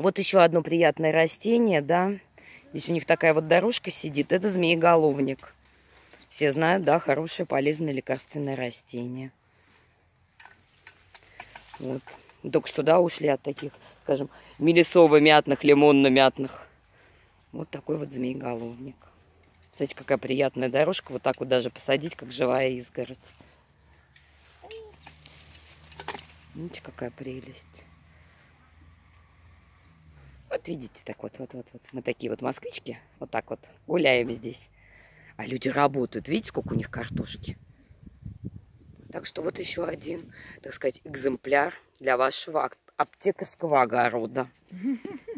Вот еще одно приятное растение, да. Здесь у них такая вот дорожка сидит. Это змееголовник. Все знают, да, хорошее полезное лекарственное растение. Вот. Только что, да, ушли от таких, скажем, мелисово-мятных, лимонно-мятных. Вот такой вот змееголовник. Смотрите, какая приятная дорожка. Вот так вот даже посадить, как живая изгородь. Видите, какая прелесть. Вот видите, так вот, вот, вот, вот. Мы такие вот москвички, вот так вот гуляем здесь. А люди работают. Видите, сколько у них картошки? Так что вот еще один, так сказать, экземпляр для вашего аптекарского огорода.